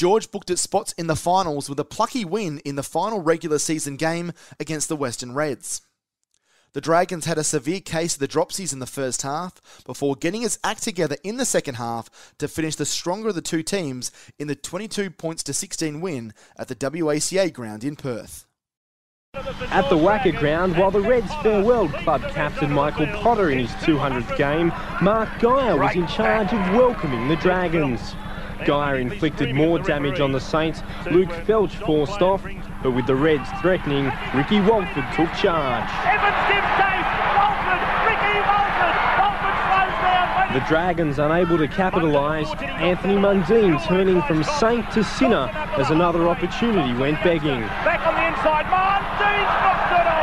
George booked its spots in the finals with a plucky win in the final regular season game against the Western Reds. The Dragons had a severe case of the dropsies in the first half before getting its act together in the second half to finish the stronger of the two teams in the 22 points to 16 win at the WACA ground in Perth. At the WACA ground, while the Reds farewelled club captain Michael Potter in his 200th game, Mark Geyer was in charge of welcoming the Dragons. Geyer inflicted more damage on the Saints, Luke Felsch forced off, but with the Reds threatening, Ricky Walford took charge. Evans gives chase, Walford, Ricky Walford, Walford slows down. The Dragons unable to capitalise, Anthony Mundine turning from saint to sinner as another opportunity went begging. Back on the inside, Mundine's knocked it on.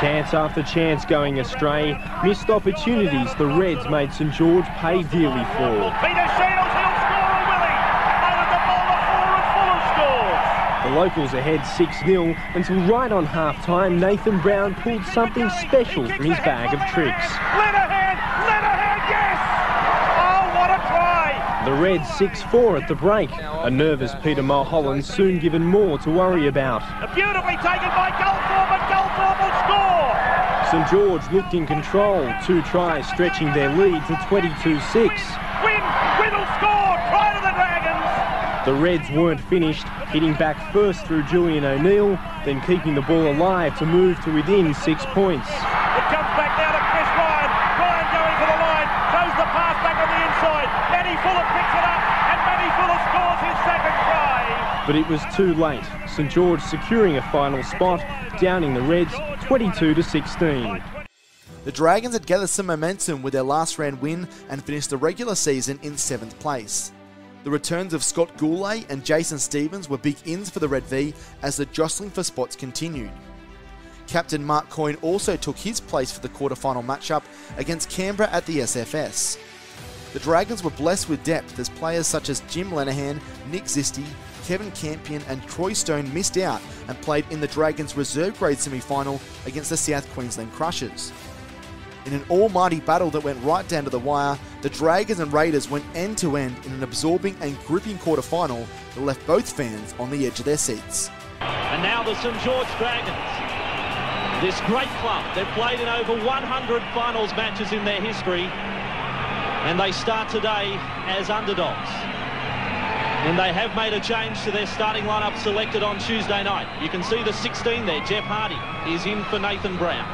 Chance after chance going astray, missed opportunities the Reds made St George pay dearly for. Peter Shiels, he'll score a willie. Over the ball, the Fuller and Fuller scores. The locals ahead 6-0 until right on half-time Nathan Brown pulled something special from his bag of tricks. Lenahan, Lenahan, yes! Oh, what a try! The Reds 6-4 at the break. A nervous Peter Mulholland soon given more to worry about. A Beautifully taken by Goldthorpe, and Goldthorpe will score. St George looked in control, two tries stretching their lead to 22-6. Win, Whittle scored, try to the Dragons. The Reds weren't finished, hitting back first through Julian O'Neill, then keeping the ball alive to move to within six points. It comes back now to Chris Ryan. Ryan going for the line, throws the pass back on the inside. Matty Fuller picks it up, and Matty Fuller scores his second try. But it was too late. St George securing a final spot, downing the Reds 22 to 16. The Dragons had gathered some momentum with their last round win and finished the regular season in seventh place. The returns of Scott Gourley and Jason Stevens were big ins for the Red V as the jostling for spots continued. Captain Mark Coyne also took his place for the quarterfinal matchup against Canberra at the SFS. The Dragons were blessed with depth as players such as Jim Lenahan, Nick Zisti, Kevin Campion, and Troy Stone missed out and played in the Dragons' reserve grade semi final against the South Queensland Crushers. In an almighty battle that went right down to the wire, the Dragons and Raiders went end to end in an absorbing and gripping quarter final that left both fans on the edge of their seats. And now the St George Dragons. This great club, they've played in over 100 finals matches in their history, and they start today as underdogs. And they have made a change to their starting lineup selected on Tuesday night. You can see the 16 there. Jeff Hardy is in for Nathan Brown.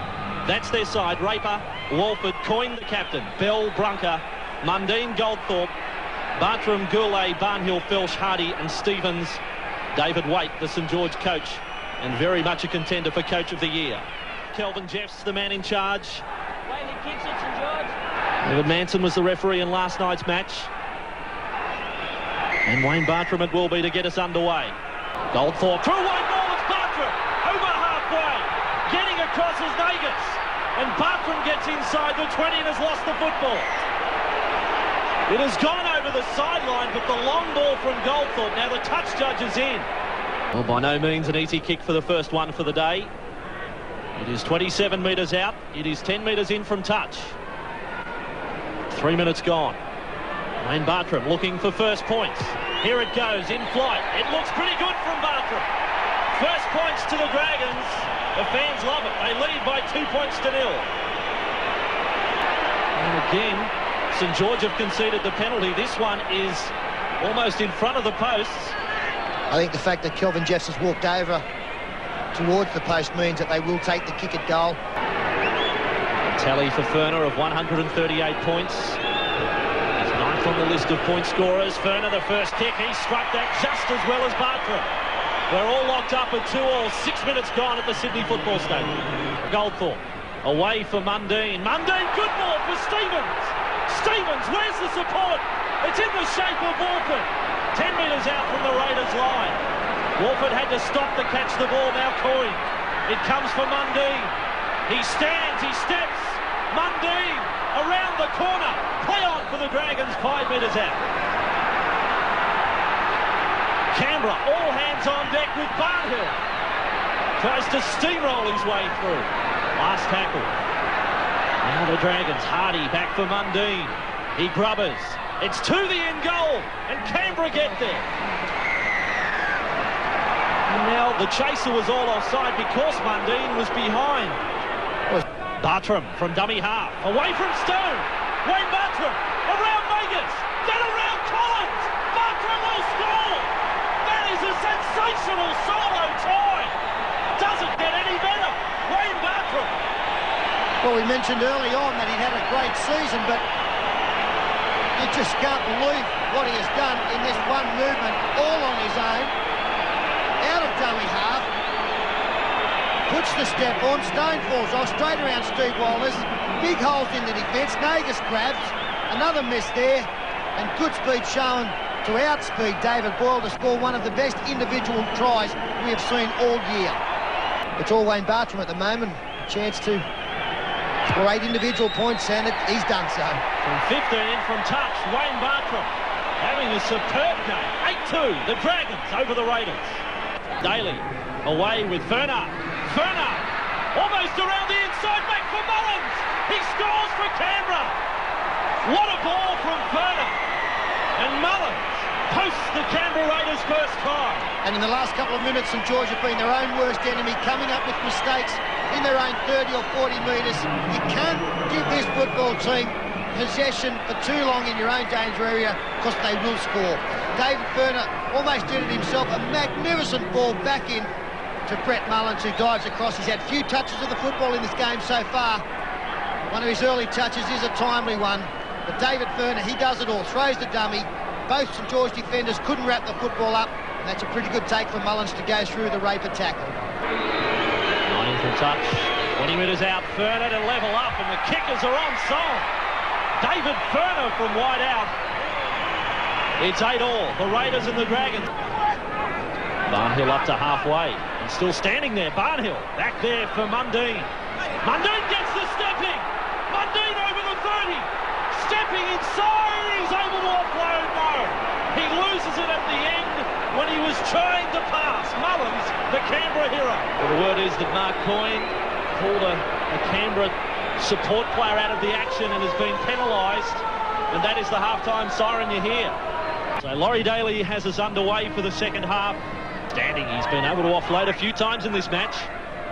That's their side. Raper, Walford, coined the captain, Bell, Brunker, Mundine, Goldthorpe, Bartrim, Gourley, Barnhill, Felsch, Hardy and Stevens. David Waite, the St George coach, and very much a contender for Coach of the Year. Kelvin Jeffs, the man in charge. David Manson was the referee in last night's match. And Wayne Bartrim it will be to get us underway. Goldthorpe through wide ball, it's Bartrim over halfway, getting across is Nagas. And Bartrim gets inside the 20 and has lost the football. It has gone over the sideline, but the long ball from Goldthorpe. Now the touch judge is in. Well, by no means an easy kick for the first one for the day. It is 27 metres out. It is 10 metres in from touch. Three minutes gone. Wayne Bartrim looking for first points. Here it goes in flight. It looks pretty good from Bartrim. First points to the Dragons. The fans love it. They lead by two points to nil. And again, St George have conceded the penalty. This one is almost in front of the posts. I think the fact that Kelvin Jeffs has walked over towards the post means that they will take the kick at goal. Tally for Furner of 138 points. He's ninth on the list of point scorers. Furner, the first kick, he struck that just as well as Bartrim. We're all locked up at two all, six minutes gone at the Sydney Football Stadium. Goldthorpe away for Mundine. Mundine, good ball for Stevens. Stevens, where's the support? It's in the shape of Walford. 10 metres out from the Raiders line. Walford had to stop to catch the ball, now Coyne. It comes for Mundine. He stands, he steps. Mundine around the corner. Play on for the Dragons, five metres out. Canberra, all hands on deck with Barnhill. Tries to steamroll his way through. Last tackle. Now the Dragons, Hardy back for Mundine. He grubbers. It's to the end goal, and Canberra get there. And now the chaser was all offside because Mundine was behind. Bartrim from dummy half, away from Stone. Wayne Bartrim around Vegas, then around Collins. Bartrim will score. That is a sensational solo try. Doesn't get any better. Wayne Bartrim. Well, we mentioned early on that he'd had a great season, but you just can't believe what he has done in this one movement, all on his own, out of dummy half, puts the step on, Stone falls off, straight around Steve Wallace, big holes in the defence, Nagas grabs, another miss there, and good speed shown to outspeed David Boyle to score one of the best individual tries we have seen all year. It's all Wayne Bartrim at the moment, a chance to score eight individual points, and it, he's done so. From 15 in from touch, Wayne Bartrim having a superb game. 8-2, the Dragons over the Raiders. Daley away with Furner. Furner almost around the inside, back for Mullins. He scores for Canberra. What a ball from Furner. And Mullins posts the Canberra Raiders' first try. And in the last couple of minutes, St George have been their own worst enemy, coming up with mistakes in their own 30 or 40 metres. You can't give this football team possession for too long in your own danger area because they will score. David Furner almost did it himself. A magnificent ball back in to Brett Mullins, who dives across. He's had few touches of the football in this game so far. One of his early touches is a timely one. But David Furner, he does it all. Throws the dummy. Both St George defenders couldn't wrap the football up. And that's a pretty good take for Mullins to go through the rape attack. Nine in from touch. 20 metres out, Furner to level up, and the kickers are on song. David Furner from wide out. It's 8 all, the Raiders and the Dragons. Barnhill up to halfway, and still standing there, Barnhill. Back there for Mundine. Mundine gets the stepping. Mundine over the 30. Stepping inside, he's able to offload, no. It at the end when he was trying to pass. Mullins, the Canberra hero. Well, the word is that Mark Coyne called a, a Canberra support player out of the action and has been penalised. And that is the halftime siren you hear. So Laurie Daley has us underway for the second half. Standing, he's been able to offload a few times in this match.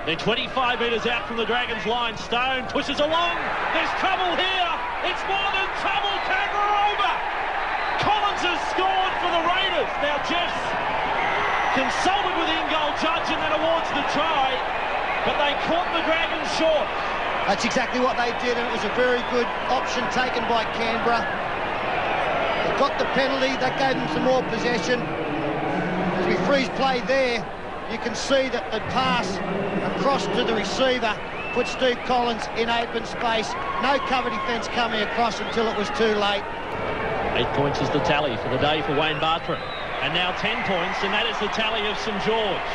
They're 25 metres out from the Dragons line. Stone pushes along. There's trouble here. It's more than trouble. Canberra over. Has scored for the Raiders. Now Jeffs consulted with in-goal judge and then awards the try. But they caught the Dragons short. That's exactly what they did, and it was a very good option taken by Canberra. They got the penalty, that gave them some more possession. As we freeze play there, you can see that the pass across to the receiver put Steve Collins in open space. No cover defence coming across until it was too late. Eight points is the tally for the day for Wayne Bartrim. And now 10 points, and that is the tally of St George.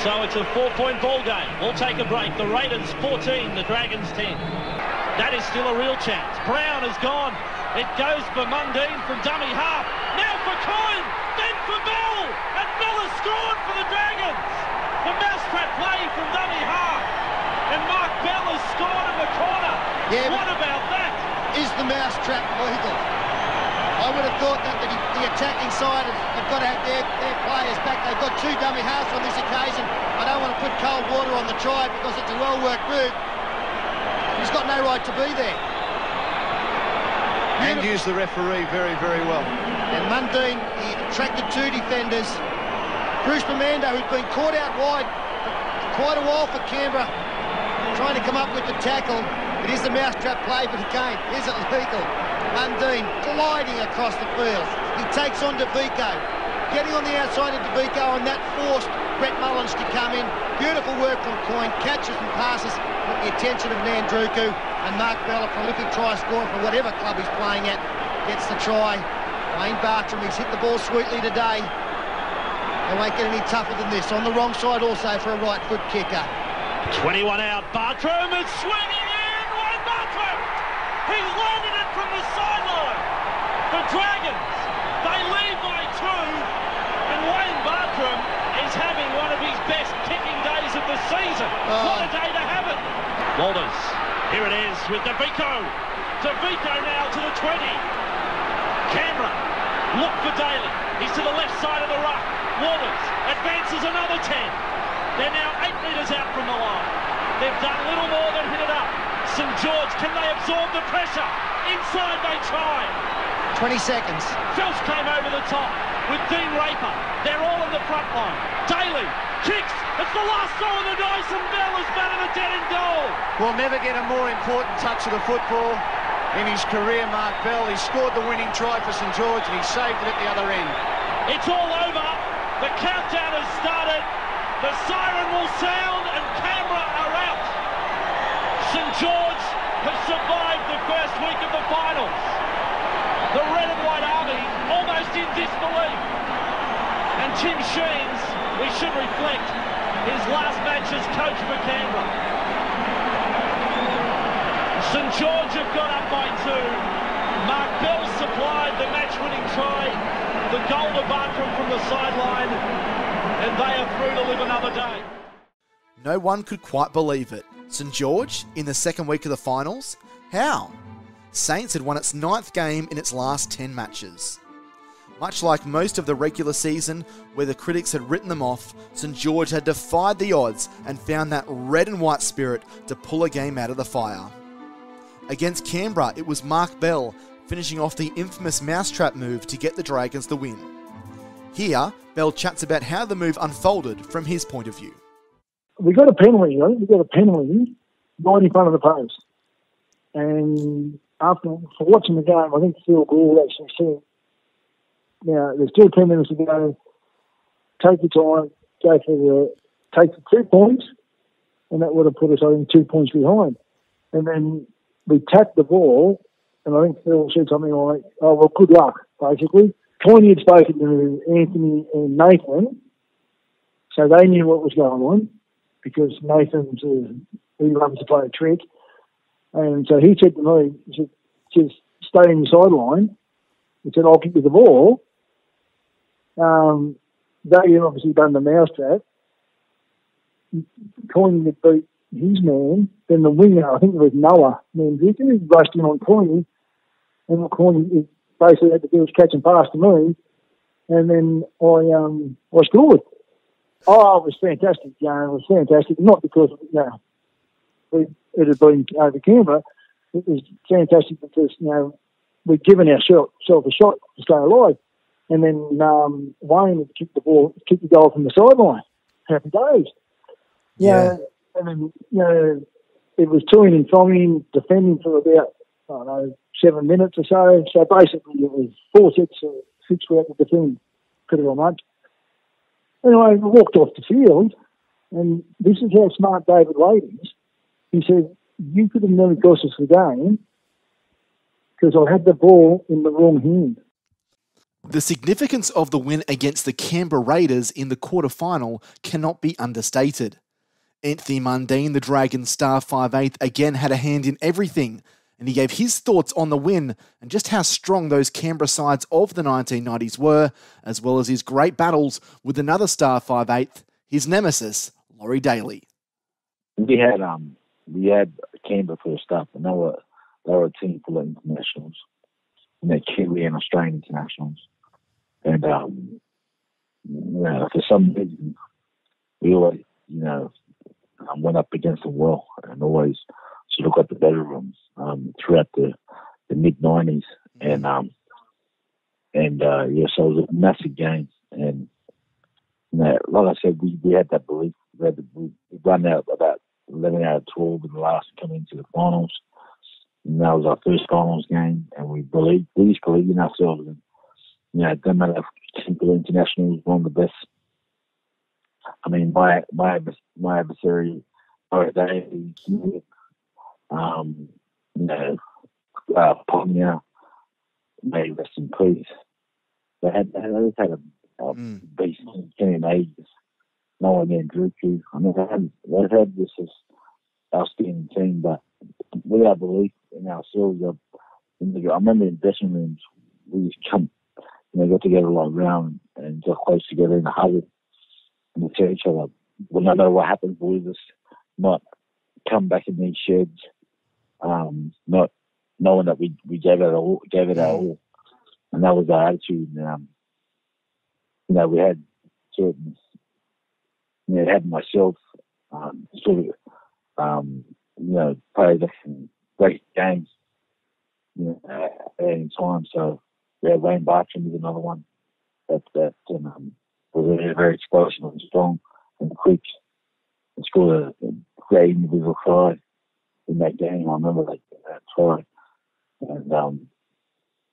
So it's a four-point ball game. We'll take a break. The Raiders 14, the Dragons 10. That is still a real chance. Brown is gone. It goes for Mundine from dummy half. Now for Coyne, then for Bell. And Bell has scored for the Dragons. The mousetrap play from dummy half. And Mark Bell has scored in the corner. Yeah, what about that? Is the mousetrap legal? I would have thought that the, the attacking side have, have got to have their, their players back. They've got two dummy halves on this occasion. I don't want to put cold water on the try because it's a well-worked move. He's got no right to be there. And used the referee very, very well. And Mundine, he attracted two defenders. Bruce Mamando, who's been caught out wide for quite a while for Canberra, trying to come up with the tackle. It is the mousetrap play, but again, is it legal? Mundine gliding across the field. He takes on Davico. Getting on the outside of Davico, and that forced Brett Mullins to come in. Beautiful work from Coyne. Catches and passes with the attention of Nadruku. And Mark Bell, a prolific try scorer for whatever club he's playing at, gets the try. Wayne Bartrim, he's hit the ball sweetly today. They won't get any tougher than this. On the wrong side also for a right foot kicker. 21 out. Bartrim is swinging in. Wayne Bartrim. He's landed it from the sideline. The Dragons, they lead by two. And Wayne Bartrim is having one of his best kicking days of the season. Oh. What a day to have it. Walters, here it is with Davico. Davico now to the 20. Canberra Look for Daley. He's to the left side of the ruck. Walters advances another 10. They're now eight metres out from the line. They've done little more than hit it up. St George, can they absorb the pressure? Inside they try. 20 seconds. Phelps came over the top with Dean Raper. They're all in the front line. Daley kicks. It's the last throw of the dice and Bell has batted a dead in goal. We'll never get a more important touch of the football in his career, Mark Bell. He scored the winning try for St George and he saved it at the other end. It's all over. The countdown has started. The siren will sound and Canberra are out. St George has survived the first week of the finals. The red and white army almost in disbelief. And Tim Sheens, we should reflect, his last match as coach for Canberra. St George have got up by two. Mark Bell supplied the match-winning try. The goal to Bartrim from the sideline. And they are through to live another day. No one could quite believe it. St George in the second week of the finals? How? Saints had won its ninth game in its last 10 matches. Much like most of the regular season, where the critics had written them off, St George had defied the odds and found that red and white spirit to pull a game out of the fire. Against Canberra, it was Mark Bell finishing off the infamous mousetrap move to get the Dragons the win. Here, Bell chats about how the move unfolded from his point of view. We got a penalty, right? We got a penalty right in front of the post. And after for watching the game, I think Phil Gould actually said, now there's still 10 minutes to go, take your time, go for the, take the two points, and that would have put us, I think, two points behind. And then we tapped the ball, and I think Phil said something like, oh, well, good luck, basically. Tony had spoken to Anthony and Nathan, so they knew what was going on because Nathan's a, he loves to play a trick. And so he said to me, he said, just stay in the sideline. He said, I'll give you the ball. Um, they had obviously done the mousetrap. Coyne had beat his man. Then the winger, I think it was Noah, man, he rushed in on Coyne. And Coyne basically had to do was catch and pass to me. And then I um I scored. Oh, it was fantastic, you know, it was fantastic. Not because, you know, we, it had been over Canberra. It was fantastic because, you know, we'd given ourselves a shot to stay alive. And then um, Wayne had kicked the ball, kicked the goal from the sideline. Happy days. Yeah. yeah. And then, you know, it was toing and frogging, defending for about, I don't know, seven minutes or so. So basically it was four sets of six we had to defend pretty well much. Anyway, we walked off the field, and this is how smart David Waite is. He said, You could have nearly cost us the game because I had the ball in the wrong hand. The significance of the win against the Canberra Raiders in the quarter-final cannot be understated. Anthony Mundine, the Dragons star 5'8", again had a hand in everything, and he gave his thoughts on the win and just how strong those Canberra sides of the 1990s were, as well as his great battles with another star 5'8", his nemesis, Laurie Daley. We had um we had Canberra first up, and they were they were a team full of internationals, and they're Kiwi and Australian internationals, and um, you know, for some reason we always you know um, went up against them well and always sort of got the them um, throughout the the mid '90s, and um and uh, yeah, so it was a massive game, and you know, like I said, we, we had that belief. We had the, we run out about 11 out of 12 in the last coming into the finals. And that was our first finals game, and we believed, we just believed in ourselves. And, you know, it doesn't matter if Simple International was one of the best. I mean, my my my adversary, Davies, um, you know, uh, may rest in peace. They had, they had a, a Mm. beast in ages. No one to. I mean, they had, they had this as outstanding team, but with our belief in ourselves, in the, I remember in dressing rooms, we just come, you know, got together like round and got close together in a huddle and we tell each other, well, no matter what happens, boys, us not come back in these sheds, um, not knowing that we, we gave it all, gave it our all. and that was our attitude. And, um, you know, we had certain, you know, had myself um, sort of, um, you know, play the great games, you know, at any time. So had Wayne Bartrim was another one that that um, was very, very explosive and strong and quick and scored a, a great individual try in that game. I remember that, try. And, um,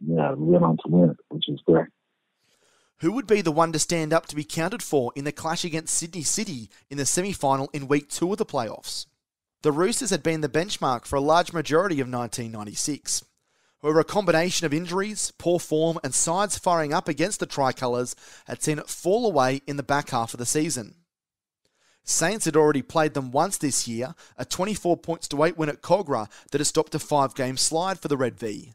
you know, went on to win it, which is great. Who would be the one to stand up to be counted for in the clash against Sydney City in the semi final in week two of the playoffs? The Roosters had been the benchmark for a large majority of 1996. However, a combination of injuries, poor form, and sides firing up against the Tricolours had seen it fall away in the back half of the season. Saints had already played them once this year, a 24 points to 8 win at Kogarah that has stopped a five game slide for the Red V.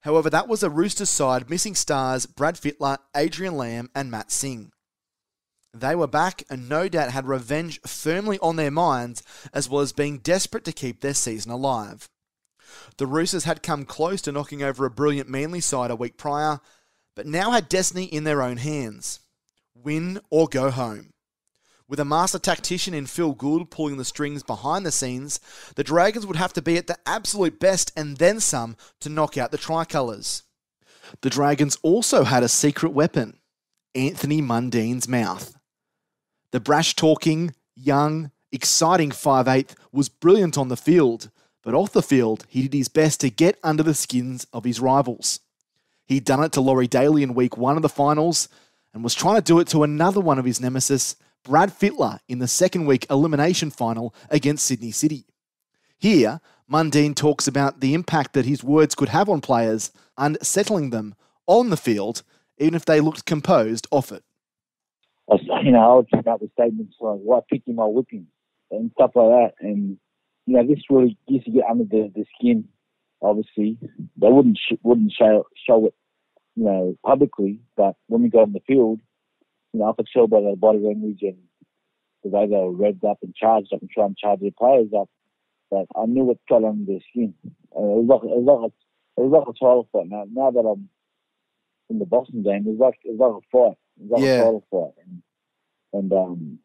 However, that was a Roosters side missing stars Brad Fittler, Adrian Lam, and Matt Sing. They were back and no doubt had revenge firmly on their minds, as well as being desperate to keep their season alive. The Roosters had come close to knocking over a brilliant Manly side a week prior, but now had destiny in their own hands win or go home. With a master tactician in Phil Gould pulling the strings behind the scenes, the Dragons would have to be at the absolute best and then some to knock out the Tricolours. The Dragons also had a secret weapon Anthony Mundine's mouth. The brash talking, young, exciting 5'8 was brilliant on the field, but off the field, he did his best to get under the skins of his rivals. He'd done it to Laurie Daley in week one of the finals and was trying to do it to another one of his nemesis, Brad Fittler in the second week elimination final against Sydney City. Here, Mundine talks about the impact that his words could have on players, and settling them on the field, even if they looked composed off it. I, You know, I would come up with statements like, why or whip him? And stuff like that. And, you know, this really used to get under the, the skin, obviously. They wouldn't sh- wouldn't show, show it, you know, publicly, but when we got on the field, you know, I could tell by their body language and the way they were revved up and charged up and trying to charge their players up that I knew it got under their skin. And it was like it was like a, it was like a title fight. Now now that I'm in the Boston game, it's like it's like a fight. It's like Yeah. a title fight. And, and um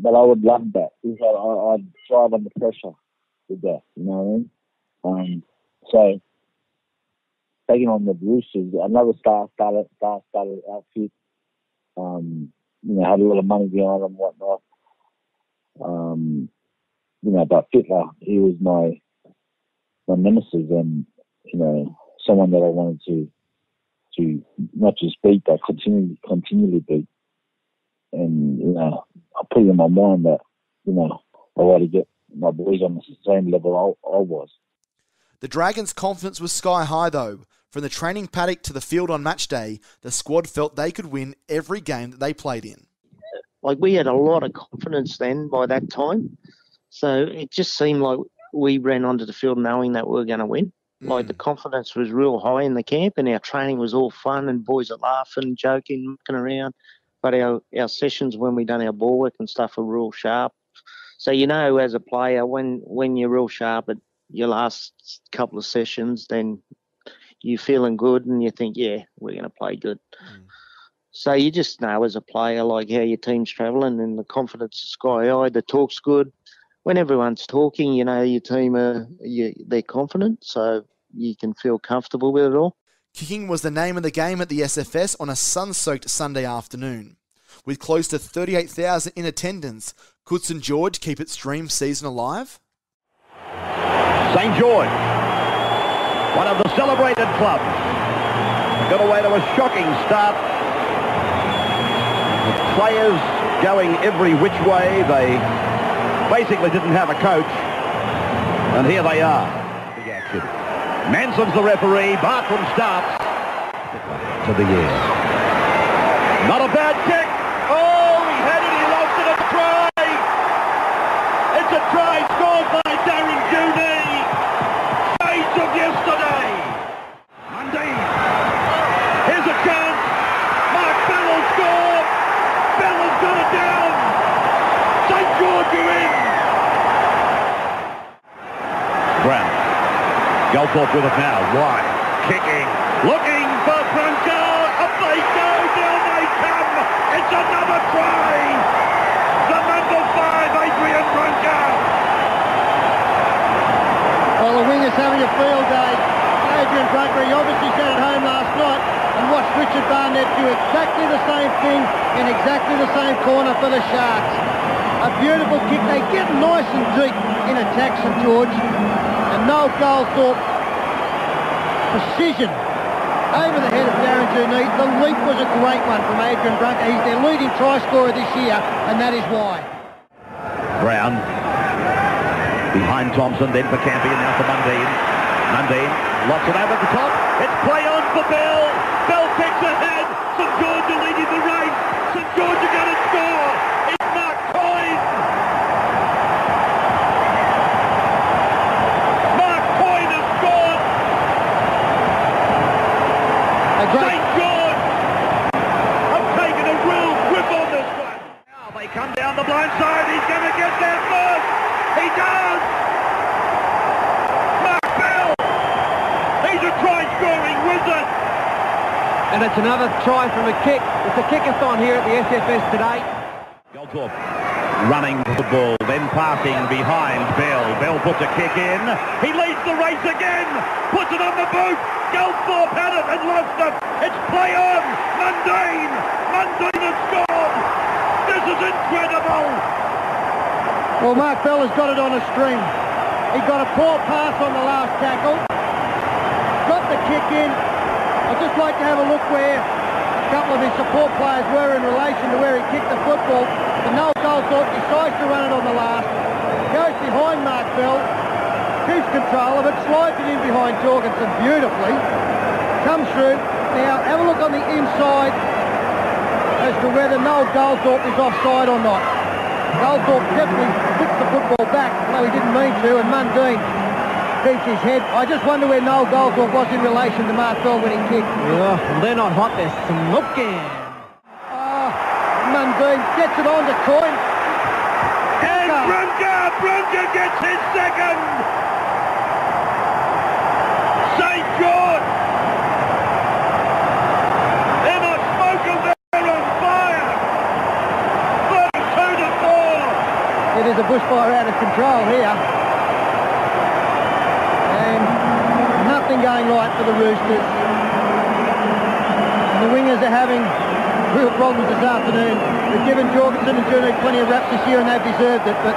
but I would love that. Because I, I'd thrive under pressure with that, you know what I mean? Um so taking on the Roosters, another star started star started outfit um, you know, had a lot of money behind them and whatnot. Um, you know, but Fittler, he was my my nemesis and, you know, someone that I wanted to to not just beat but continually continually beat. And, you know, I put it in my mind that, you know, I want to get my boys on the same level I, I was. The Dragons' confidence was sky high, though. From the training paddock to the field on match day, the squad felt they could win every game that they played in. like we had a lot of confidence then by that time. So it just seemed like we ran onto the field knowing that we were going to win. Like the mm. confidence was real high in the camp, and our training was all fun, and boys are laughing, joking, mucking around. But our, our sessions when we done our ball work and stuff were real sharp. So you know, as a player, when when you're real sharp at your last couple of sessions, then you're feeling good, and you think, yeah, we're going to play good. Mm. So you just know as a player, like how your team's travelling and the confidence is sky high. The talk's good. When everyone's talking, you know your team are you, they're confident, so you can feel comfortable with it all. Kicking was the name of the game at the SFS on a sun soaked Sunday afternoon. With close to 38,000 in attendance, could St George keep its dream season alive? St George, one of the celebrated clubs, got away to a shocking start. Players going every which way. They basically didn't have a coach. And here they are. Big action. Manson's the referee. Bartram starts. To the air. Not a bad kick. Brown. Gelbop with it now. Wide. Kicking. Looking for Brunker. Up they go. Down they come. It's another try. The number five, Adrian Brunker. Well, the wing is having a field day. Adrian Brunker, he obviously sat at home last night and watched Richard Barnett do exactly the same thing in exactly the same corner for the Sharks. A beautiful kick. They get nice and deep in attack, St George. And Noel Goldthorpe, precision over the head of Darren Junee. The leap was a great one from Adrian Brunker. He's their leading try scorer this year, and that is why. Brown behind Thompson, then for Campion, now for Mundine. Mundine locks it over at the top. It's play on for Bell. Bell kicks ahead. St George leading the race. St George are going to score. It's Mark Coyne. Mark Coyne has scored. St George have taken a real grip on this one. Now they come down the blind side. He's going to get there first. He does. Mark Bell. He's a try-scoring wizard. And it's another try from a kick. It's a kickathon here at the SFS today. Goldthorpe running the ball, then passing behind Bell. Bell puts a kick in. He leads the race again. Puts it on the boot. Goldthorpe had it and lost it. It's play on. Mundine. Mundine has scored. This is incredible. Well, Mark Bell has got it on a string. He got a poor pass on the last tackle. Got the kick in. I'd just like to have a look where a couple of his support players were in relation to where he kicked the football. But Noel Goldthorpe decides to run it on the last. Goes behind Mark Bell. Keeps control of it. Slides it in behind Jorgensen beautifully. Comes through. Now, have a look on the inside as to whether Noel Goldthorpe is offside or not. Goldthorpe definitely flips the football back, though he didn't mean to, and Mundine keeps his head. I just wonder where Noel Goldthorpe was in relation to Mark Bell when he kicked. Yeah, they're not hot, they're smoking. Oh, Mundine gets it on to Coyne. And Brunker, Brunker gets his second. St. George. Emma Smoker there on fire. 32 to 4. It is a bushfire out of control here. And going right for the Roosters. And the wingers are having real problems this afternoon. They've given Jorgensen and Junee plenty of reps this year and they've deserved it. But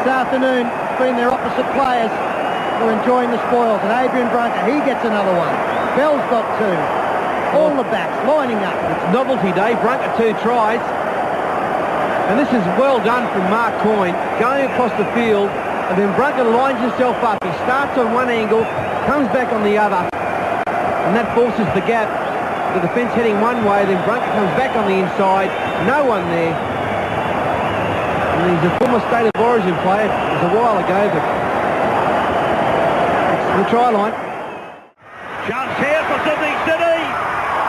this afternoon, it's been their opposite players who are enjoying the spoils. And Adrian Brunker, he gets another one. Bell's got two. All the backs lining up. It's novelty day. Brunker two tries. And this is well done from Mark Coyne, going across the field, and then Brunker lines himself up. He starts on one angle, comes back on the other, and that forces the gap. The defence heading one way, then Brunker comes back on the inside, no one there. And he's a former State of Origin player. It was a while ago, but it's the try line. Chance here for Sydney City.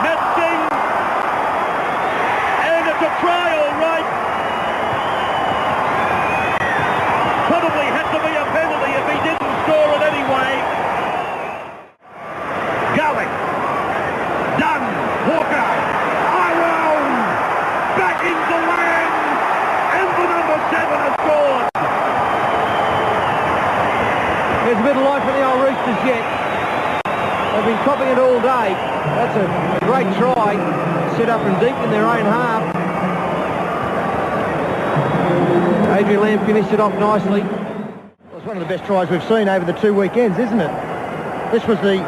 Missing. And it's a try, all right. Probably had to be a penalty if he didn't score it anyway. Garlick. Dunn. Walker. Iro. Back into land. And the number seven has scored. There's a bit of life for the old Roosters yet. They've been copying it all day. That's a great try. Set up and deep in their own half. Adrian Lam finished it off nicely. Well, it's one of the best tries we've seen over the two weekends, isn't it? This was the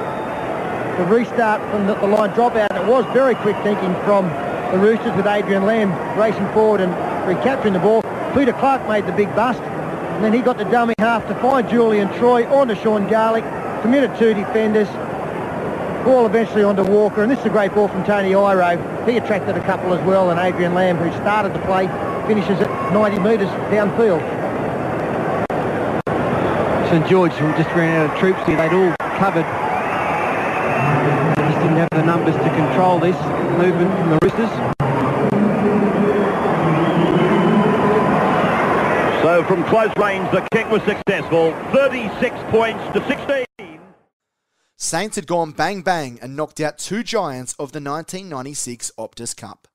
the restart from the, the line dropout. It was very quick thinking from the Roosters with Adrian Lam racing forward and recapturing the ball. Peter Clark made the big bust, and then he got the dummy half to find Julian Troy onto Sean Garlick, committed two defenders. Ball eventually onto Walker, and this is a great ball from Tony Iro. He attracted a couple as well, and Adrian Lam, who started the play, finishes at 90 metres downfield. St George just ran out of troops here. They'd all covered. They just didn't have the numbers to control this movement from the Roosters. So from close range, the kick was successful. 36 points to 16. Saints had gone bang bang and knocked out two giants of the 1996 Optus Cup.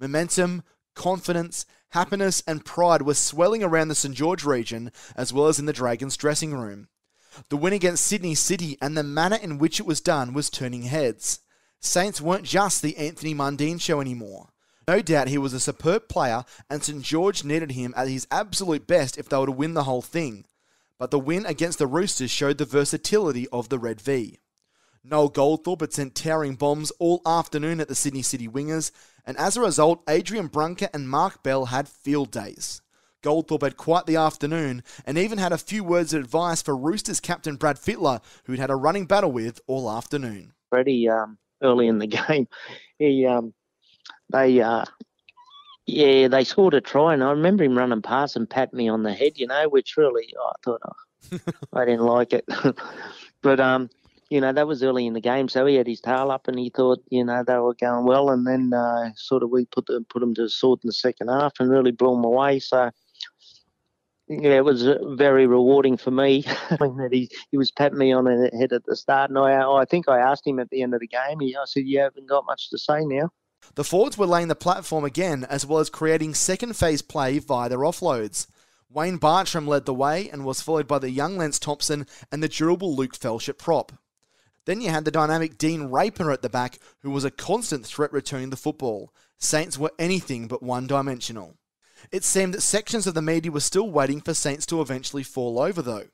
Momentum, confidence, happiness, and pride were swelling around the St George region as well as in the Dragons' dressing room. The win against Sydney City and the manner in which it was done was turning heads. Saints weren't just the Anthony Mundine show anymore. No doubt he was a superb player, and St George needed him at his absolute best if they were to win the whole thing. But the win against the Roosters showed the versatility of the Red V. Noel Goldthorpe had sent towering bombs all afternoon at the Sydney City Wingers, and as a result, Adrian Brunker and Mark Bell had field days. Goldthorpe had quite the afternoon and even had a few words of advice for Roosters captain Brad Fittler, who'd had a running battle with all afternoon. Freddie, um, early in the game, he um, they uh, yeah they scored a try, and I remember him running past and patting me on the head, you know, which really I thought oh, I didn't like it, but um, you know, that was early in the game, so he had his tail up and he thought, you know, they were going well. And then uh, sort of we put them, put them to the sword in the second half and really blew them away. So, yeah, it was uh, very rewarding for me that he, he was patting me on the head at the start. And I, I think I asked him at the end of the game, he, I said, You haven't got much to say now. The Fords were laying the platform again, as well as creating second phase play via their offloads. Wayne Bartrim led the way and was followed by the young Lance Thompson and the durable Luke Felsch prop. Then you had the dynamic Dean Raper at the back, who was a constant threat returning the football. Saints were anything but one dimensional. It seemed that sections of the media were still waiting for Saints to eventually fall over, though.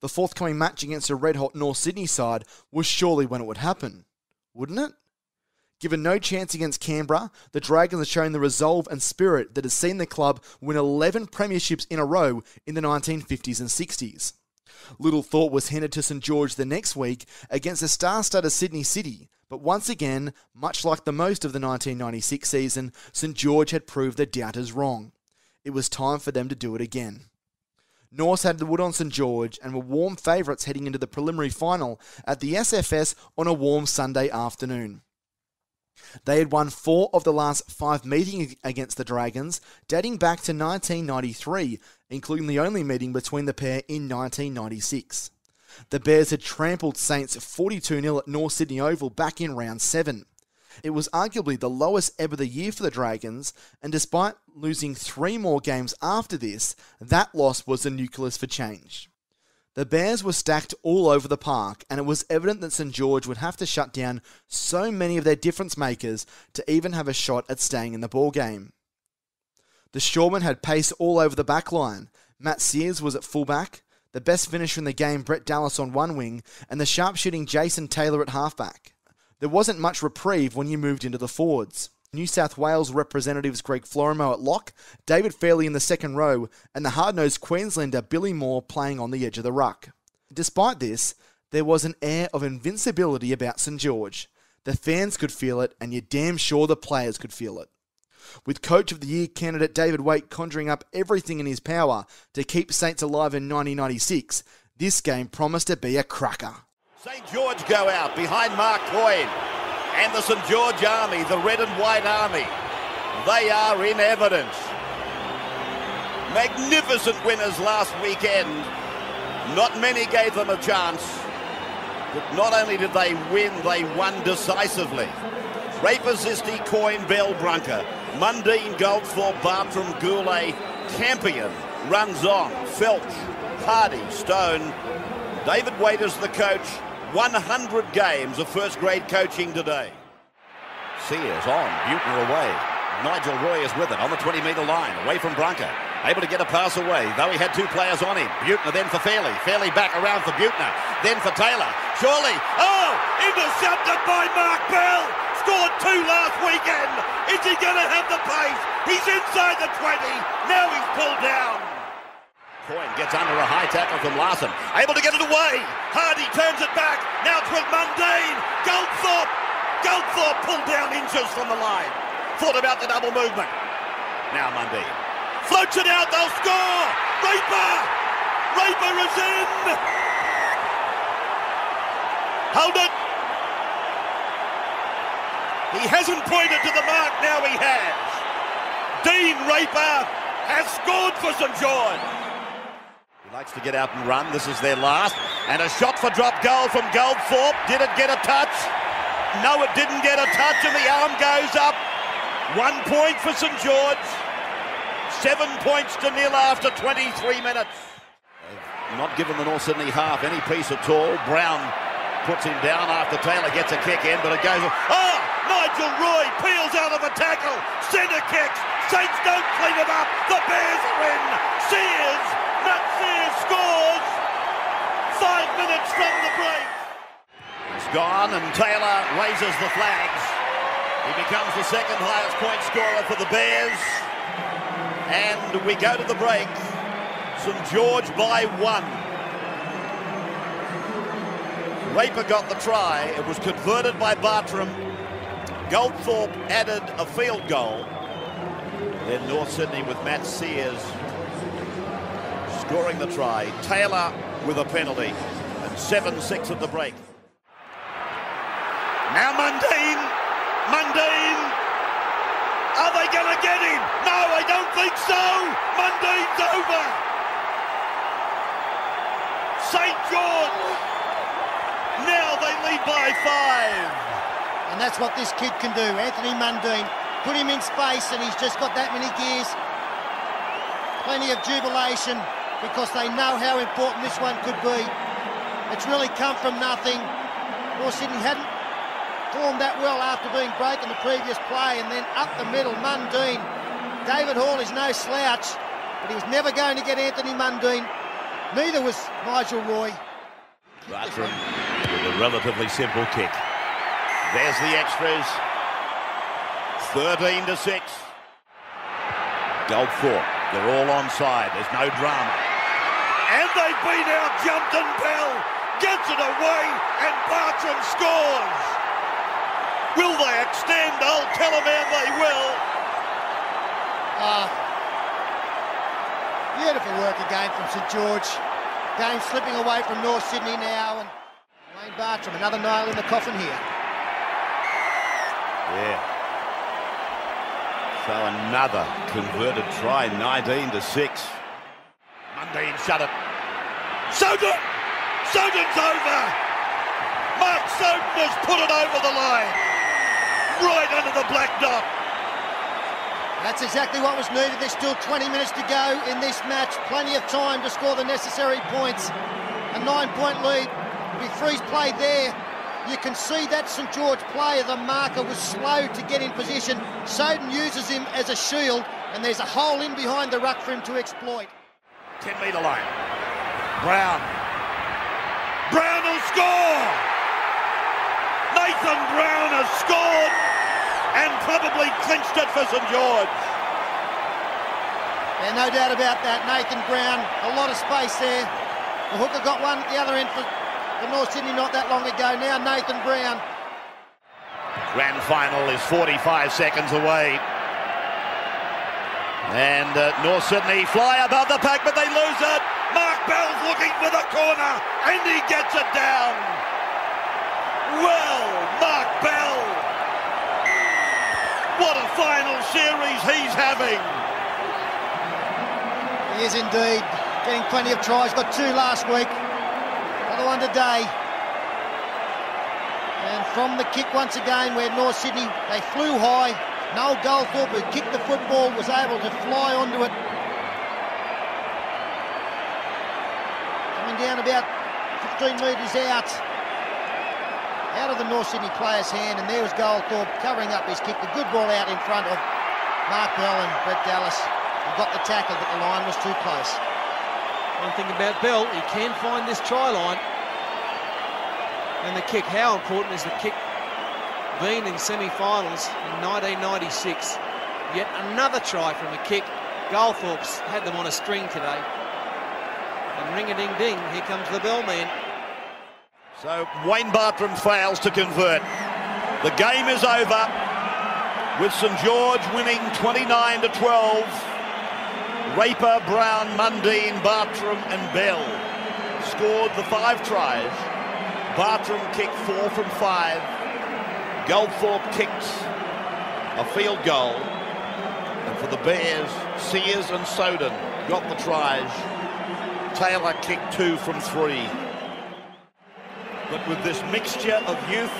The forthcoming match against a red hot North Sydney side was surely when it would happen, wouldn't it? Given no chance against Canberra, the Dragons are showing the resolve and spirit that has seen the club win 11 premierships in a row in the 1950s and 60s. Little thought was handed to St George the next week against the star-studded Sydney City, but once again, much like the most of the 1996 season, St George had proved their doubters wrong. It was time for them to do it again. Norths had the wood on St George and were warm favourites heading into the preliminary final at the SFS on a warm Sunday afternoon. They had won four of the last five meetings against the Dragons, dating back to 1993, including the only meeting between the pair in 1996. The Bears had trampled Saints 42 0 at North Sydney Oval back in round 7. It was arguably the lowest ever the year for the Dragons, and despite losing three more games after this, that loss was the nucleus for change. The Bears were stacked all over the park, and it was evident that St George would have to shut down so many of their difference makers to even have a shot at staying in the ball game. The Shoremen had pace all over the back line. Matt Seers was at fullback, the best finisher in the game, Brett Dallas on one wing, and the sharpshooting Jason Taylor at halfback. There wasn't much reprieve when you moved into the forwards. New South Wales representatives Greg Florimo at lock, David Fairleigh in the second row, and the hard-nosed Queenslander Billy Moore playing on the edge of the ruck. Despite this, there was an air of invincibility about St George. The fans could feel it, and you're damn sure the players could feel it. With Coach of the Year candidate David Waite conjuring up everything in his power to keep Saints alive in 1996, this game promised to be a cracker. St George go out behind Mark Coyne and the St George Army, the red and white army. They are in evidence. Magnificent winners last weekend. Not many gave them a chance. But not only did they win, they won decisively. Raper, Zisti, Coyne, Bell, Brunker, Mundine, Goldthorpe, Bartrim, Gourley, Campion, runs on, Felsch, Hardy, Stone. David Waiters, the coach, 100 games of first grade coaching today. Seers on, Buettner away. Nigel Roy is with it on the 20 metre line, away from Brunker. Able to get a pass away, though he had two players on him. Buettner then for Fairleigh. Fairleigh back around for Buettner. Then for Taylor. Surely. Oh! Intercepted by Mark Bell! Scored two last weekend! Is he going to have the pace? He's inside the 20. Now he's pulled down. Coyne gets under a high tackle from Larson. Able to get it away. Hardy turns it back. Now it's with Mundine. Goldthorpe. Goldthorpe pulled down inches from the line. Thought about the double movement. Now Mundine. Floats it out. They'll score. Raper. Raper is in. Hold it. He hasn't pointed to the mark. Now he has. Dean Raper has scored for St George likes to get out and run. This is their last. And a shot for drop goal from Goldthorpe. Did it get a touch? No, it didn't get a touch, and the arm goes up. One point for St George. Seven points to nil after 23 minutes. Not given the North Sydney half any piece at all. Brown puts him down after Taylor gets a kick in, but it goes. Oh! Nigel Roy peels out of a tackle. Centre kicks. Saints don't clean it up. The Bears are in. Seers, Matt Seers scores. Five minutes from the break. It's gone, and Taylor raises the flags. He becomes the second highest point scorer for the Bears. And we go to the break. St George by one. Raper got the try. It was converted by Bartrim. Goldthorpe added a field goal. Then North Sydney with Matt Seers scoring the try. Taylor with a penalty. And 7-6 at the break. Now Mundine. Mundine. Are they going to get him? No, I don't think so. Mundine's over. St. George. Now they lead by five. And that's what this kid can do. Anthony Mundine. Put him in space and he's just got that many gears. Plenty of jubilation because they know how important this one could be. It's really come from nothing. North Sydney hadn't formed that well after being broken the previous play and then up the middle, Mundine. David Hall is no slouch, but he was never going to get Anthony Mundine. Neither was Nigel Roy. Bartrim with a relatively simple kick. There's the extras. 13 to 6. Goldthorpe, they're all onside. There's no drama. And they've been out jumped and Bell gets it away and Bartrim scores. Will they extend? I'll tell them and they will. Ah, beautiful work again from St George. Game slipping away from North Sydney now. And Wayne Bartrim, another nail in the coffin here. Yeah. So another converted try, 19 to 6. Mundine shut it. Soden! Soden's over! Mark Soden has put it over the line. Right under the black dot. That's exactly what was needed. There's still 20 minutes to go in this match. Plenty of time to score the necessary points. A nine-point lead. If Freeze play there, you can see that St George player, the marker, was slow to get in position. Soden uses him as a shield, and there's a hole in behind the ruck for him to exploit. 10 metre line. Brown. Brown will score! Nathan Brown has scored and probably clinched it for St George. Yeah, no doubt about that. Nathan Brown, a lot of space there. The hooker got one at the other end for, for North Sydney not that long ago. Now Nathan Brown. Grand final is 45 seconds away. And uh, North Sydney fly above the pack, but they lose it. Mark Bell's looking for the corner, and he gets it down. Well, Mark Bell. What a final series he's having. He is indeed getting plenty of tries. Got two last week. Another one today. And from the kick once again, where North Sydney, they flew high. Noel Goldthorpe, who kicked the football, was able to fly onto it. Coming down about 15 metres out. Out of the North Sydney player's hand, and there was Goldthorpe covering up his kick. A good ball out in front of Mark Bell and Brett Dallas. He got the tackle, but the line was too close. One thing about Bell, he can find this try line. And the kick, how important is the kick been in semi-finals in 1996? Yet another try from a kick. Goldthorpe's had them on a string today. And ring-a-ding-ding, here comes the bellman. So Wayne Bartrim fails to convert. The game is over with St George winning 29 to 12. Raper, Brown, Mundine, Bartrim and Bell scored the five tries. Bartrim kicked four from five. Goldthorpe kicked a field goal. And for the Bears, Seers and Soden got the tries. Taylor kicked two from three. But with this mixture of youth,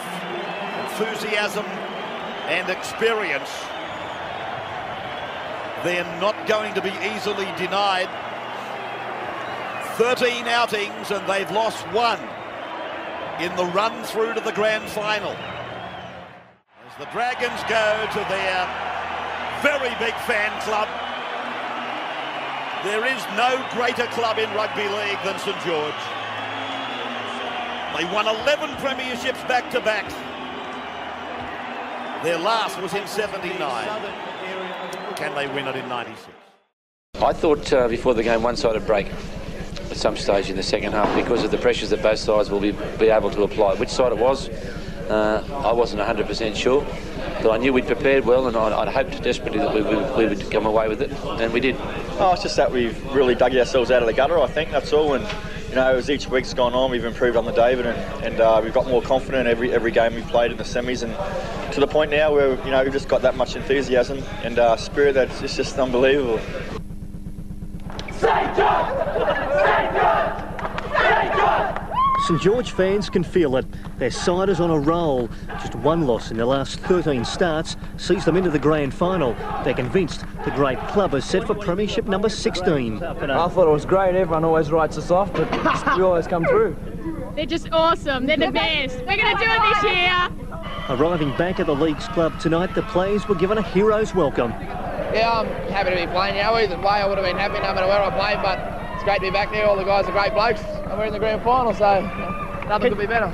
enthusiasm and experience, they're not going to be easily denied. 13 outings and they've lost one in the run through to the grand final. As the Dragons go to their very big fan club, there is no greater club in rugby league than St George. They won 11 premierships back to back. Their last was in 79. Can they win it in 96? I thought uh, before the game one-sided break at some stage in the second half because of the pressures that both sides will be, be able to apply. Which side it was, uh, I wasn't 100% sure. But I knew we'd prepared well and I'd, I'd hoped desperately that we, we, we, would come away with it, and we did. Oh, it's just that we've really dug ourselves out of the gutter, I think, that's all. And you know, as each week's gone on, we've improved on the David and, and uh, we've got more confident every every game we've played in the semis and to the point now where, you know, we've just got that much enthusiasm and uh, spirit that it's just unbelievable. St George fans can feel it. Their side is on a roll. Just one loss in the last 13 starts sees them into the grand final. They're convinced the great club is set for premiership number 16. I thought it was great. Everyone always writes us off, but we always come through. They're just awesome. They're the best. We're going to do it this year. Arriving back at the Leagues Club tonight, the players were given a hero's welcome. Yeah, I'm happy to be playing. You know, either way I would have been happy no matter where I played, but it's great to be back there. All the guys are great blokes, and we're in the grand final, so nothing could be better.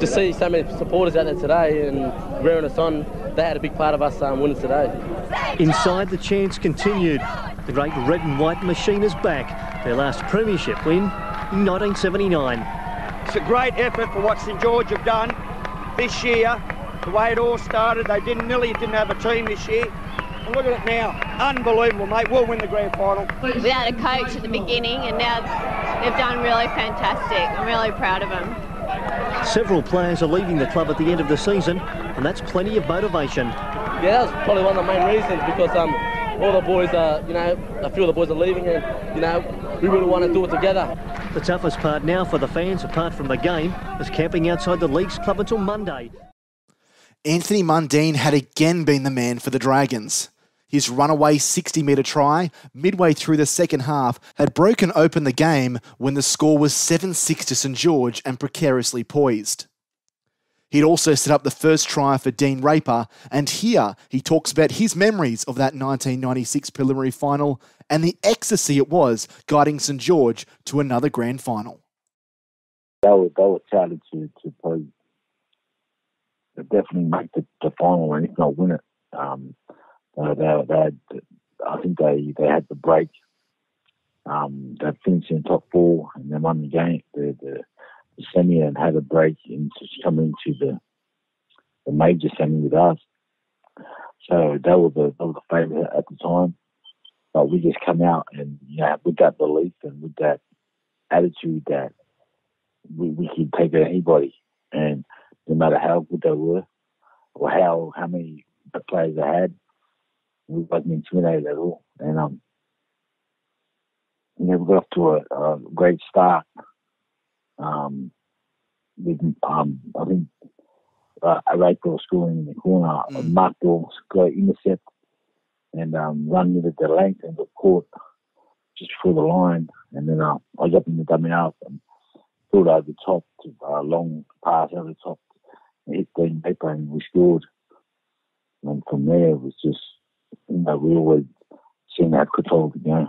To see so many supporters out there today and rearing us on, they had a big part of us um, winning today. Inside, the chance continued. The great red and white machine is back. Their last premiership win in 1979. It's a great effort for what St George have done this year. The way it all started, they didn't nearly didn't have a team this year. And look at it now. Unbelievable, mate. We'll win the grand final. We had a coach at the beginning, and now they've done really fantastic. I'm really proud of them. Several players are leaving the club at the end of the season, and that's plenty of motivation. Yeah, that's probably one of the main reasons because um, all the boys are, you know, a few of the boys are leaving, and you know, we really want to do it together. The toughest part now for the fans, apart from the game, is camping outside the Leagues Club until Monday. Anthony Mundine had again been the man for the Dragons. His runaway 60 metre try, midway through the second half, had broken open the game when the score was 7 6 to St George and precariously poised. He'd also set up the first try for Dean Raper, and here he talks about his memories of that 1996 preliminary final and the ecstasy it was guiding St George to another grand final. They were, they were touted to, to probably definitely make the, the final and if not win it. Um, uh, they, they had, I think they, they had the break. Um, they finished in the top four and they won the game, the, the, the semi, and had a break into coming into the the major semi with us. So they were the they were the favourite at the time. But we just come out and you know with that belief and with that attitude that we, we could take anybody, and no matter how good they were or how how many players they had, we wasn't intimidated at all. And um, we never got off to a, a great start. Um, with um, I think uh, a right ball scoring in the corner, mm. a mark ball got intercept and um, run with it the length and got caught just before the line. And then uh, I got in the dummy up and pulled over the top, to, a uh, long pass over the top, and hit Dean Raper and we scored. And from there, it was just know, we always seen that control the game.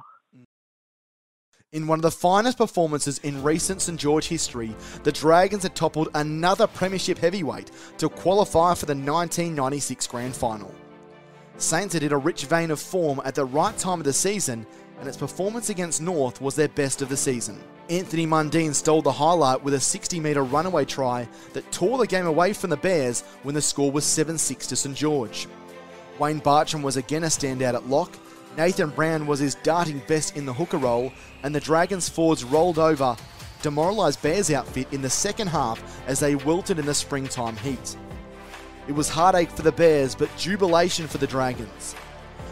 In one of the finest performances in recent St George history, the Dragons had toppled another Premiership heavyweight to qualify for the 1996 Grand Final. Saints had hit a rich vein of form at the right time of the season, and its performance against North was their best of the season. Anthony Mundine stole the highlight with a 60 metre runaway try that tore the game away from the Bears when the score was 7 6 to St George. Wayne Bartrim was again a standout at lock. Nathan Brown was his darting best in the hooker role, and the Dragons forwards rolled over, demoralised Bears outfit in the second half as they wilted in the springtime heat. It was heartache for the Bears, but jubilation for the Dragons.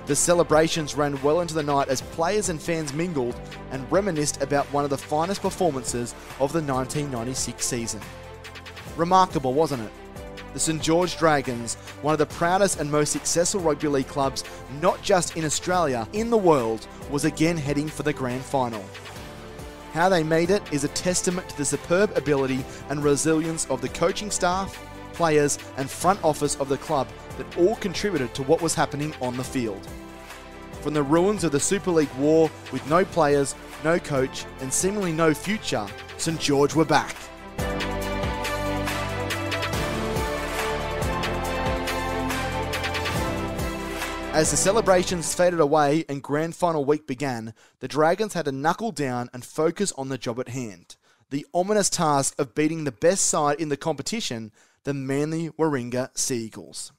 The celebrations ran well into the night as players and fans mingled and reminisced about one of the finest performances of the 1996 season. Remarkable, wasn't it? The St George Dragons, one of the proudest and most successful rugby league clubs, not just in Australia, in the world, was again heading for the grand final. How they made it is a testament to the superb ability and resilience of the coaching staff, players, and front office of the club that all contributed to what was happening on the field. From the ruins of the Super League war with no players, no coach, and seemingly no future, St George were back. As the celebrations faded away and grand final week began, the Dragons had to knuckle down and focus on the job at hand the ominous task of beating the best side in the competition, the Manly Warringah Sea Eagles.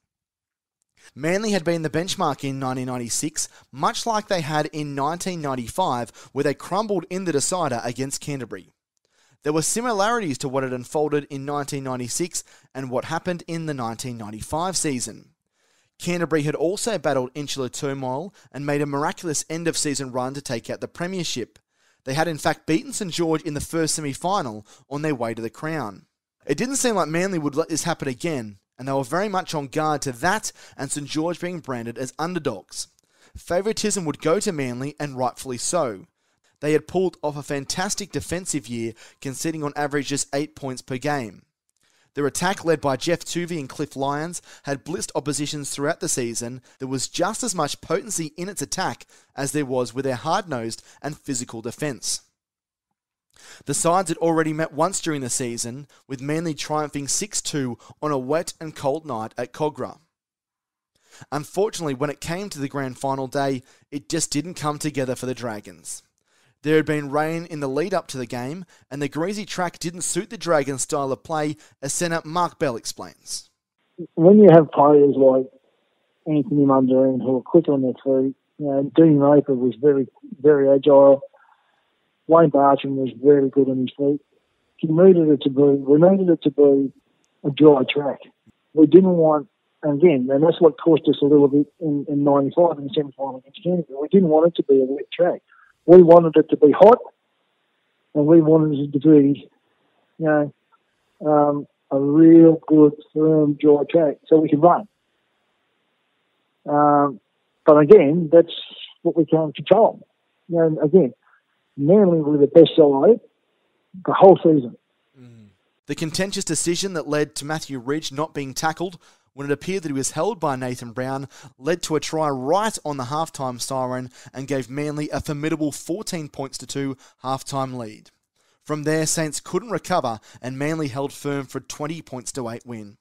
Manly had been the benchmark in 1996, much like they had in 1995, where they crumbled in the decider against Canterbury. There were similarities to what had unfolded in 1996 and what happened in the 1995 season. Canterbury had also battled insular turmoil and made a miraculous end of season run to take out the Premiership. They had in fact beaten St George in the first semi final on their way to the crown. It didn't seem like Manly would let this happen again, and they were very much on guard to that and St George being branded as underdogs. Favouritism would go to Manly, and rightfully so. They had pulled off a fantastic defensive year, conceding on average just 8 points per game. Their attack, led by Geoff Toovey and Cliff Lyons, had blitzed oppositions throughout the season. There was just as much potency in its attack as there was with their hard nosed and physical defence. The sides had already met once during the season, with Manly triumphing 6 2 on a wet and cold night at Kogarah. Unfortunately, when it came to the grand final day, it just didn't come together for the Dragons. There had been rain in the lead up to the game, and the greasy track didn't suit the Dragons' style of play, as centre Mark Bell explains. When you have players like Anthony Mundarine who are quick on their feet, you know, Dean Raper was very, very agile. Wayne Bartrim was very good on his feet. He needed it to be, we needed it to be a dry track. We didn't want, and again, and that's what cost us a little bit in, in 95 in the semi-final against Canterbury. We didn't want it to be a wet track. We wanted it to be hot, and we wanted it to be, you know, um, a real good, firm, dry track so we could run. Um, but again, that's what we can't control. Know, again, Manly were the best side the whole season. The contentious decision that led to Matthew Ridge not being tackled when it appeared that he was held by Nathan Brown led to a try right on the halftime siren and gave Manly a formidable 14 points to 2 halftime lead. From there, Saints couldn't recover and Manly held firm for a 20 points to 8 win.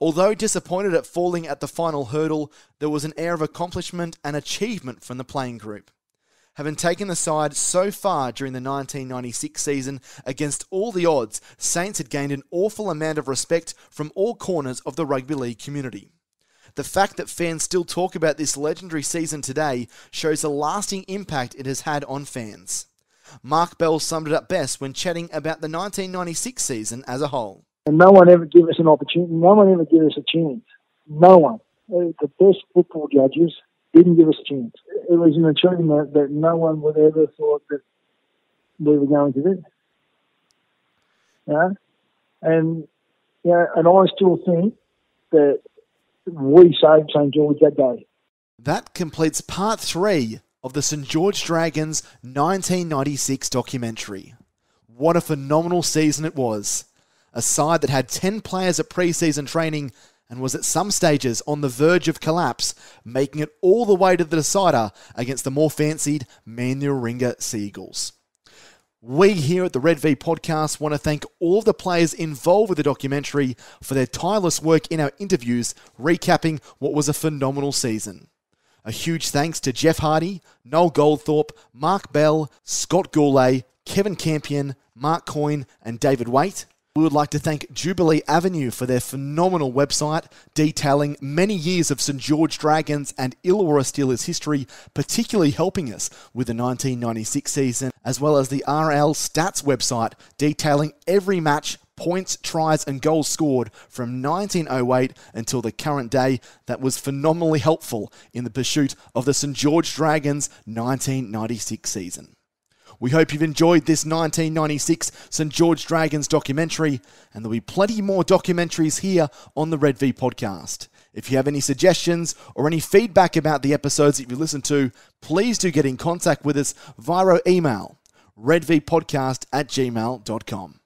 Although disappointed at falling at the final hurdle, there was an air of accomplishment and achievement from the playing group having taken the side so far during the 1996 season against all the odds, Saints had gained an awful amount of respect from all corners of the rugby league community. The fact that fans still talk about this legendary season today shows the lasting impact it has had on fans. Mark Bell summed it up best when chatting about the 1996 season as a whole. And no one ever gave us an opportunity. No one ever gave us a chance. No one. Uh, the best football judges didn't give us a chance. It was an achievement that no one would ever thought that we were going to do. Yeah, and yeah, and I still think that we saved St George that day. That completes part three of the St George Dragons 1996 documentary. What a phenomenal season it was! A side that had 10 players at pre-season training and was at some stages on the verge of collapse, making it all the way to the decider against the more fancied Manly Warringah Sea We here at the Red V podcast want to thank all of the players involved with the documentary for their tireless work in our interviews, recapping what was a phenomenal season. A huge thanks to Jeff Hardy, Noel Goldthorpe, Mark Bell, Scott Gourley, Kevin Campion, Mark Coyne, and David Waite. We would like to thank Jubilee Avenue for their phenomenal website detailing many years of St George Dragons and Illawarra Steelers history, particularly helping us with the 1996 season, as well as the RL Stats website detailing every match, points, tries, and goals scored from 1908 until the current day that was phenomenally helpful in the pursuit of the St George Dragons 1996 season. We hope you've enjoyed this 1996 St George Dragons documentary, and there'll be plenty more documentaries here on the Red V podcast. If you have any suggestions or any feedback about the episodes that you listened to, please do get in contact with us via email, redvpodcast at gmail.com.